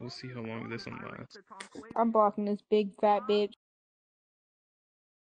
We'll see how long this one lasts. I'm blocking this big fat um, bitch.